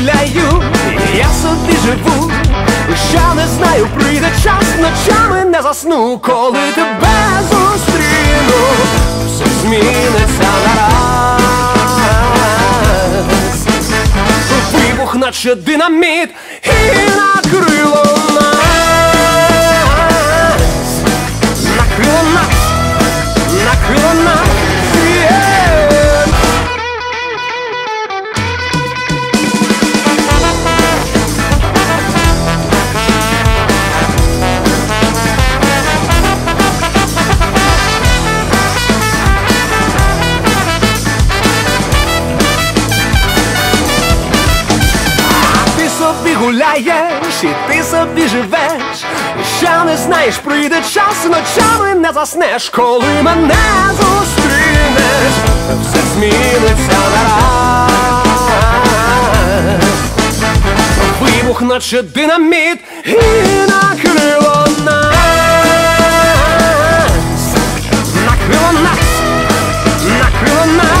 гуляю, я собі живу, ще не знаю, прийде час, ночами не засну, коли тебе зустріну, все зміниться нараз. Вибух, наче динаміт, і накрило нас, гуляєш, і ти собі живеш, ще не знаєш, прийде час, ночами не заснеш, коли мене зустрінеш, все зміниться нараз. Вибух, наче динаміт, і накрило нас, накрило нас, накрило нас.